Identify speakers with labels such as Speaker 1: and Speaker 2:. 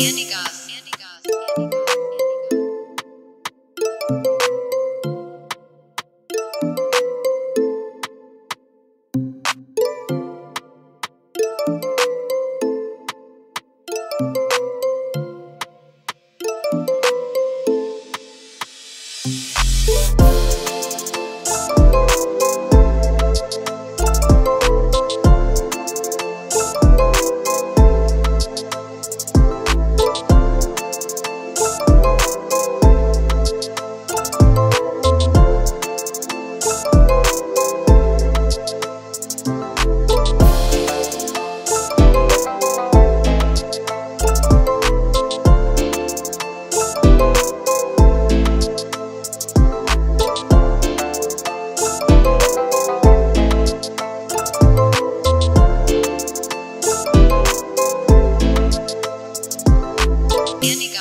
Speaker 1: Andy Goss. Any.